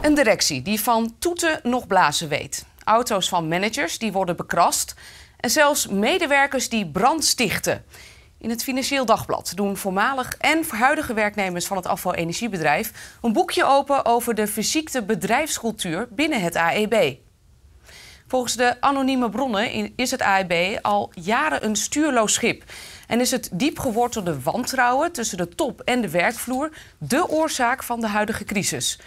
Een directie die van toeten nog blazen weet. Auto's van managers die worden bekrast. En zelfs medewerkers die brand stichten. In het Financieel Dagblad doen voormalig en huidige werknemers van het afval-energiebedrijf een boekje open over de fysieke bedrijfscultuur binnen het AEB. Volgens de anonieme bronnen is het AEB al jaren een stuurloos schip. En is het diep gewortelde wantrouwen tussen de top en de werkvloer de oorzaak van de huidige crisis.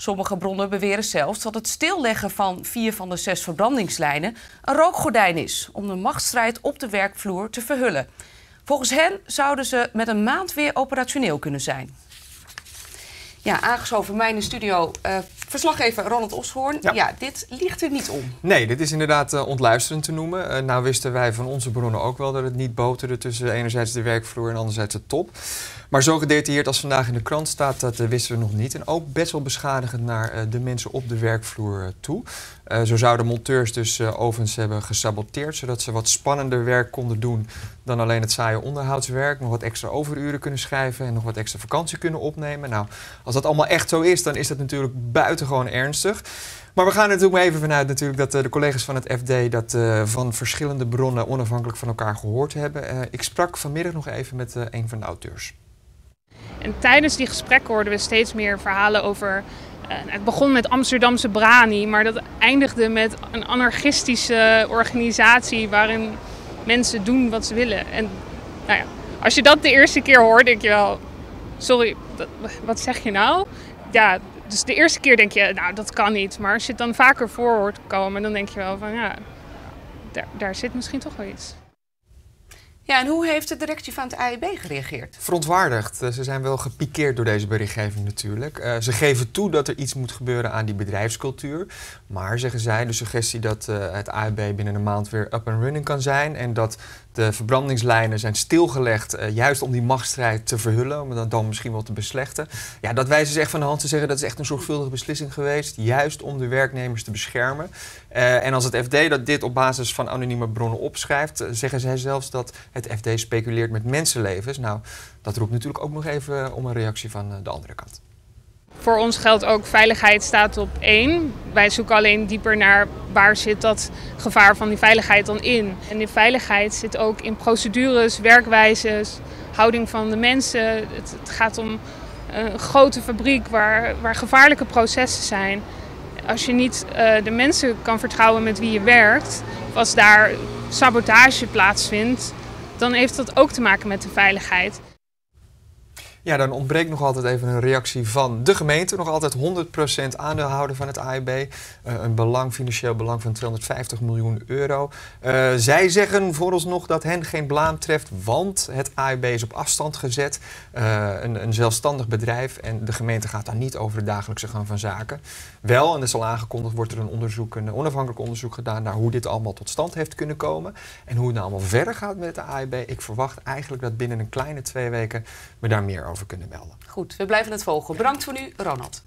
Sommige bronnen beweren zelfs dat het stilleggen van vier van de zes verbrandingslijnen een rookgordijn is om de machtsstrijd op de werkvloer te verhullen. Volgens hen zouden ze met een maand weer operationeel kunnen zijn. Ja, aangeschoven mij in de studio uh, verslaggever Ronald Oshoorn. Ja. dit ligt er niet om. Nee, dit is inderdaad uh, ontluisterend te noemen. Uh, nou wisten wij van onze bronnen ook wel dat het niet boterde tussen enerzijds de werkvloer en anderzijds de top. Maar zo gedetailleerd als vandaag in de krant staat, dat wisten we nog niet. En ook best wel beschadigend naar de mensen op de werkvloer toe. zo zouden monteurs dus ovens hebben gesaboteerd, zodat ze wat spannender werk konden doen dan alleen het saaie onderhoudswerk. Nog wat extra overuren kunnen schrijven en nog wat extra vakantie kunnen opnemen. Nou, als dat allemaal echt zo is, dan is dat natuurlijk buitengewoon ernstig. Maar we gaan er natuurlijk maar even vanuit natuurlijk dat de collega's van het FD dat van verschillende bronnen onafhankelijk van elkaar gehoord hebben. Ik sprak vanmiddag nog even met een van de auteurs. En tijdens die gesprekken hoorden we steeds meer verhalen over. het begon met Amsterdamse Brani, maar dat eindigde met een anarchistische organisatie waarin mensen doen wat ze willen. En nou ja, als je dat de eerste keer hoort, denk je wel, sorry, wat zeg je nou? Ja, dus de eerste keer denk je, nou dat kan niet. Maar als je het dan vaker voor hoort komen, dan denk je wel van ja, daar zit misschien toch wel iets. Ja, en hoe heeft de directie van het AEB gereageerd? Verontwaardigd. Eh, ze zijn wel gepikeerd door deze berichtgeving natuurlijk. Uh, ze geven toe dat er iets moet gebeuren aan die bedrijfscultuur. Maar zeggen zij, de suggestie dat uh, het AEB binnen een maand weer up and running kan zijn... en dat de verbrandingslijnen zijn stilgelegd juist om die machtsstrijd te verhullen, om dat dan misschien wel te beslechten. Ja, dat wijzen ze echt van de hand te zeggen, dat is echt een zorgvuldige beslissing geweest, juist om de werknemers te beschermen. En als het FD dat dit op basis van anonieme bronnen opschrijft, zeggen zij zelfs dat het FD speculeert met mensenlevens. Nou, dat roept natuurlijk ook nog even om een reactie van de andere kant. Voor ons geldt ook veiligheid staat op één. Wij zoeken alleen dieper naar waar zit dat gevaar van die veiligheid dan in. En die veiligheid zit ook in procedures, werkwijzes, houding van de mensen. Het, gaat om een grote fabriek waar, waar gevaarlijke processen zijn. Als je niet de mensen kan vertrouwen met wie je werkt, of als daar sabotage plaatsvindt, dan heeft dat ook te maken met de veiligheid. Ja, dan ontbreekt nog altijd even een reactie van de gemeente. Nog altijd 100% aandeelhouder van het AIB. Uh, eh, een belang, financieel belang van 250 miljoen euro. Uh, zij zeggen vooralsnog dat hen geen blaam treft, want het AIB is op afstand gezet. Uh, een, een, zelfstandig bedrijf en de gemeente gaat daar niet over de dagelijkse gang van zaken. Wel, en dat is al aangekondigd, wordt er een onderzoek, een onafhankelijk onderzoek gedaan naar hoe dit allemaal tot stand heeft kunnen komen. En hoe het nou allemaal verder gaat met het AIB. Ik verwacht eigenlijk dat binnen een kleine twee weken we daar meer over kunnen melden. Goed, we blijven het volgen. Bedankt voor nu, Ronald.